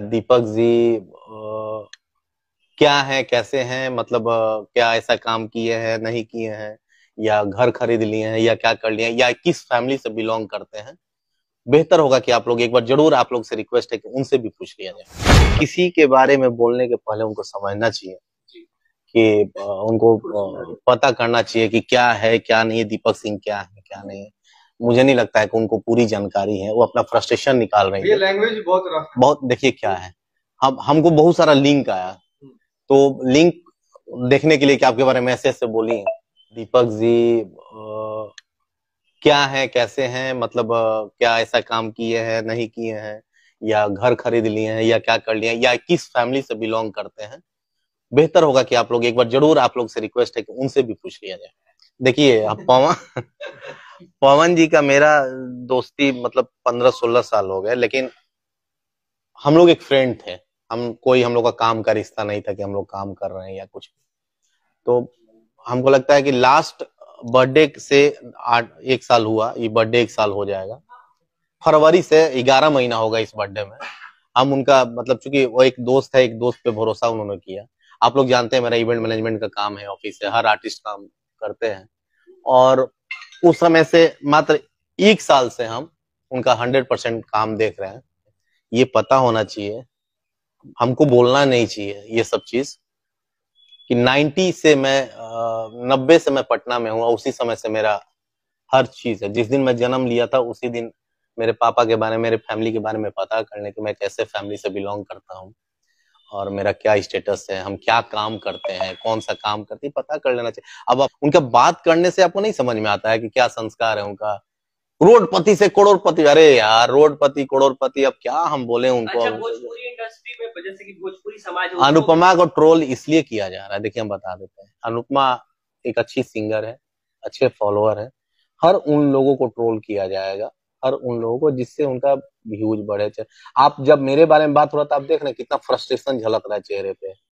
दीपक जी क्या है कैसे हैं? मतलब क्या ऐसा काम किए हैं नहीं किए हैं? या घर खरीद लिए हैं या क्या कर लिए हैं? या किस फैमिली से बिलोंग करते हैं? बेहतर होगा कि आप लोग एक बार ज़रूर आप लोग से रिक्वेस्ट है कि उनसे भी पूछ लिया जाए। किसी के बारे में बोलने के पहले उनको समझना चाहिए कि उनको पता करना चाहिए कि क्या है क्या नहीं है दीपक सिंह क्या है क्या नहीं। है मुझे नहीं लगता है कि उनको पूरी जानकारी है वो अपना फ्रस्ट्रेशन निकाल रहे हैं। ये लैंग्वेज बहुत रफ बहुत देखिए क्या है। हम हमको बहुत सारा लिंक आया। तो लिंक देखने के लिए कि आपके बारे में ऐसे ऐसे बोली। दीपक जी अ, क्या है कैसे हैं? मतलब अ, क्या ऐसा काम किए हैं नहीं किए हैं? या घर खरीद लिए हैं या क्या कर लिए हैं? या किस फैमिली से बिलोंग करते हैं? बेहतर होगा कि आप लोग एक बार ज़रूर आप लोग से रिक्वेस्ट है कि उनसे भी पूछ लिया जाए। देखिए अब पवन पवन जी का मेरा दोस्ती मतलब पंद्रह सोलह साल हो गए, लेकिन हम लोग एक फ्रेंड थे। हम, कोई हम लोग का काम का रिश्ता नहीं था कि हम लोग काम कर रहे हैं या कुछ। तो हमको लगता है कि लास्ट बर्थडे से आठ, एक साल हुआ, ये बर्थडे एक साल हो जाएगा। फरवरी से ग्यारह महीना होगा इस बर्थडे में। हम उनका मतलब चूँकि वो एक दोस्त है, एक दोस्त पे भरोसा उन्होंने किया। आप लोग जानते हैं मेरा इवेंट मैनेजमेंट का काम है ऑफ़िस से, हर आर्टिस्ट काम करते हैं। और उस समय से मात्र एक साल से हम उनका हंड्रेड परसेंट काम देख रहे हैं। ये पता होना चाहिए। हमको बोलना नहीं चाहिए ये सब चीज़ कि 90 से मैं नब्बे से मैं पटना में हूँ और उसी समय से मेरा हर चीज़ है। जिस दिन मैं जन्म लिया था, उसी दिन मेरे पापा के बारे में, मेरे फैमिली के बारे में पता करने कि मैं कैसे फैमिली से बिलोंग करता हूँ। और मेरा क्या स्टेटस है हम क्या काम करते हैं कौन सा काम करते हैं पता कर लेना चाहिए। अब आप उनका बात करने से आपको नहीं समझ में आता है कि क्या संस्कार है उनका। रोडपति से करोड़पति अरे यार रोडपति करोड़पति अब क्या हम बोले उनको? अच्छा भोजपुरी इंडस्ट्री में जैसे कि भोजपुरी समाज अनुपमा को ट्रोल इसलिए किया जा रहा है। देखिए हम बता देते हैं। अनुपमा एक अच्छी सिंगर है अच्छे फॉलोअर है। हर उन लोगों को ट्रोल किया जाएगा हर उन लोगों को जिससे उनका व्यूज़ बढ़े आप जब मेरे बारे में बात हो रहा था, आप देख रहे कितना फ्रस्ट्रेशन झलक रहा है चेहरे पे।